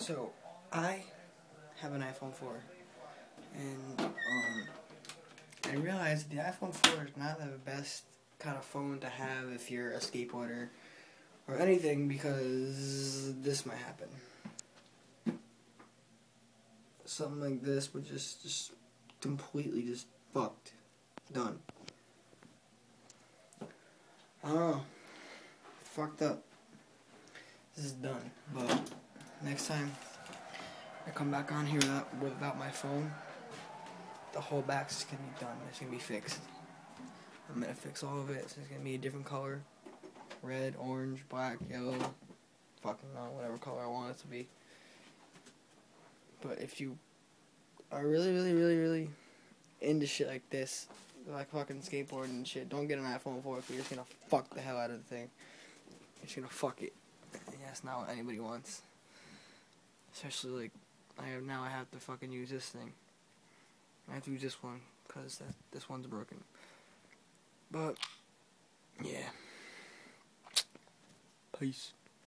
So, I have an iPhone 4, and um, I realized the iPhone 4 is not the best kind of phone to have if you're a skateboarder or anything because this might happen. Something like this would just, just completely just fucked. Done. Know. Fucked up. This is done, but next time I come back on here without, without my phone, the whole back's gonna be done. It's gonna be fixed. I'm gonna fix all of it. So it's gonna be a different color: red, orange, black, yellow, fucking not whatever color I want it to be. But if you are really, really, really, really into shit like this, like fucking skateboarding and shit, don't get an iPhone 4 because you're just gonna fuck the hell out of the thing. You're just gonna fuck it. And that's not what anybody wants. Especially like I have now. I have to fucking use this thing. I have to use this one because that this one's broken. But yeah. Peace.